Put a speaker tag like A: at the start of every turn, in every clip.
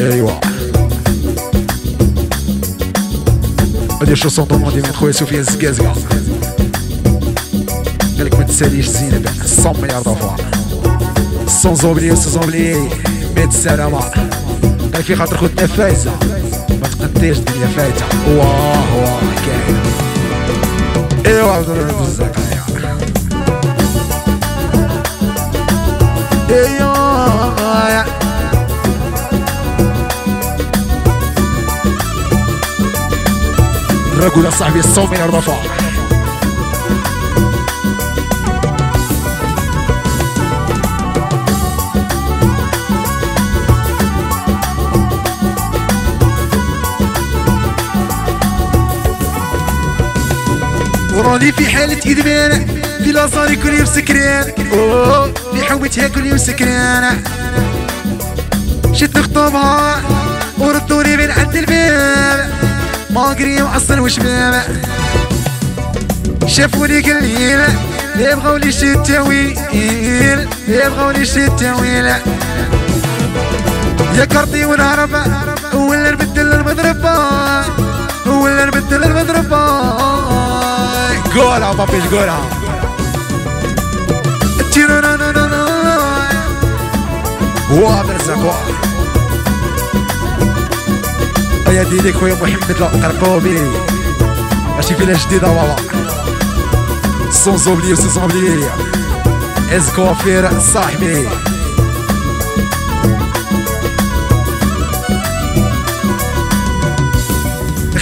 A: ايوا هادي الشوسون دوموندي من خويا سفيان الزقازقة قالك ما تساليش زينب 100 مليار دفار سون زوبلي سون زوبلي ميت السلامة قالك في خاطر خوتنا فايزة ما تقديش الدنيا فايتة واه واه كاين ايوا بزاف ايوا الرجل صاحبي الصوم من الرفاع وراني في حالة إدمان. في لازاري كل يوم سكران أوه في حومتها كل يوم سكران شد خطوبها وردوني من عند الباب. ماقري وعصر وشباب شافوني قليل يبغوا لي شي التاويل يبغوا لي شي التاويل يا كرطي ونهرب ولا نبدل المضربة ولا نبدل المضربة قولها بابيش قولها. وابر زكوار يا دينك خويا محمد القرقوبي ماشي فينا جديدة بابا سون زوبلي سون زوبلي اسكوفير صاحبي؟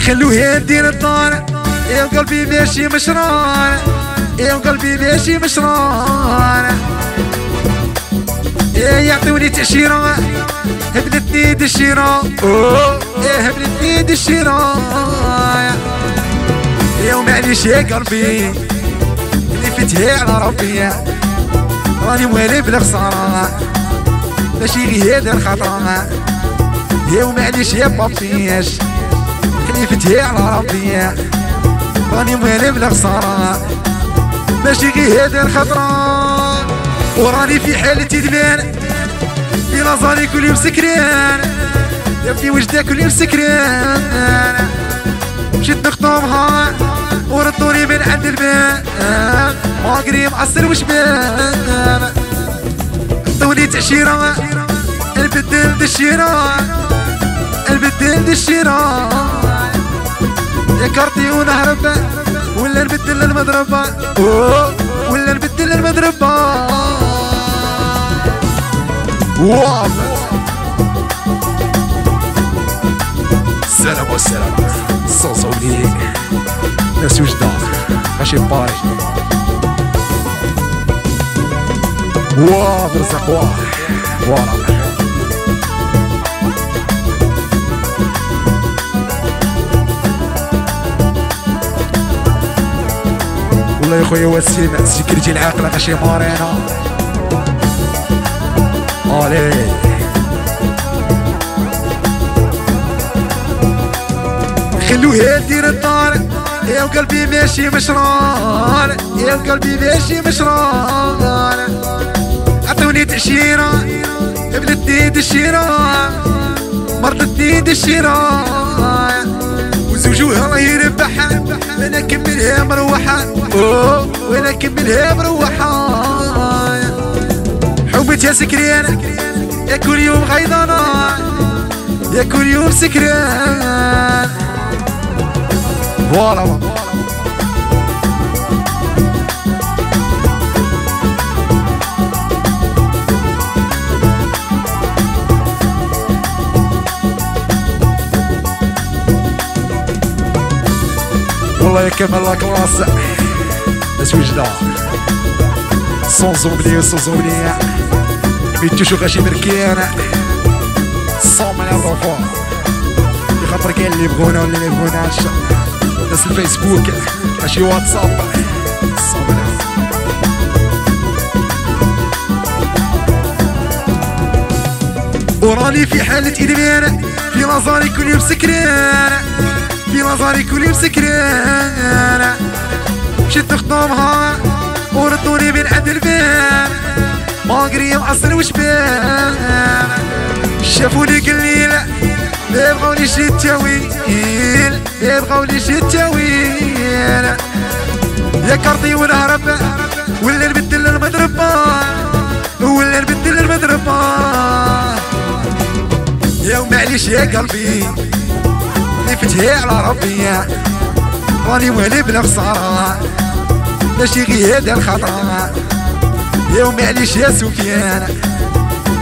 A: خلوه يدير الدار. يا قلبي ماشي مشران. يا قلبي ماشي مشران. يعطوني تأشيرة. هبلتني دشيرة يا هبلتني دشيرة يا ومعليش يا قلبي اللي فتحي على ربي. راني موالي بلا خسارة ماشي غير هذا الخطرة يا ومعليش يا بابياش اللي فتحي على ربي. راني موالي بلا خسارة ماشي غير هذا الخطرة وراني في حالة ادمان في نظري كل يوم سكران. يا في وجدة كل يوم سكران. مشيت نخطبها وردوني من عند الباب. ما قريب عصر وشباب عطوني تعشيرة البدل دشيرة. البدل دشيرة. يا كارتي ونهرب ولا نبدل المضربة. ولا نبدل المضربة. واو السلام والسلام صوصولي ناس وجدة ماشي باري. واو رزق واو. ورا والله يا خويا وسيم سكرتي العاقلة غاشي مارينا علي خلوه يدير الدار يا قلبي ماشي مشران يا قلبي ماشي مشران عطوني تأشيرة بلدني دشيرة مرضتني دشيرة وزوجوها الله يربحها أنا كملها مروحة. وأنا كملها مروحة. حبتها سكران يا كل يوم غيضانة يا كل يوم سكران voilà والله يا كمال لا كلاس ناس وجدة سون زومبلي سون زومبلي توجور غاشي مركيان سون من الرفوع خاطر كاين اللي يبغونا واللي ما يبغوناش. ناس الفيسبوك ماشي واتساب. سون وراني في حالة إدمان. في نظري كل يوم سكران. في نظري كل يوم سكران. مشيت نخدمها ماغري معصر وشباب شافوني قليل يبغوني شي التاويل يبغوني شي التاويل يا كارطي ونهرب ولا نبدل المضربة ولا نبدل المضربة. يا معليش يا قلبي اللي فتحي على ربي. راني والي بلا خسارة ماشي غير هذا الخطرة يا معليش يا سفيان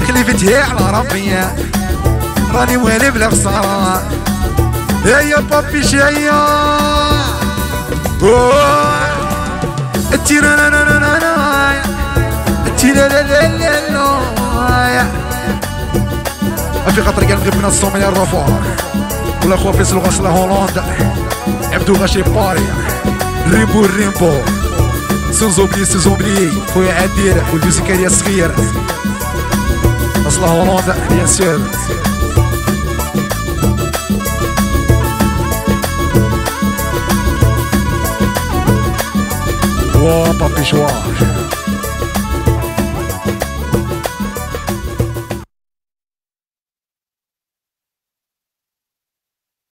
A: خليفتي على ربي. راني والي بلا خسارة. يا بابي التيرا لا لا لا لا لا لا. لا لا لا في خاطر كان نغيب من الصومية الرفوع. ولا خوا فيصل غسلة هولندا. عبدو غاشي باري. ريمبو ريمبو سنزوبلي سنزوبلي خويا عدير والموسيقى الصغير اصلا هولندا بيان سور Whoa, papi, joie.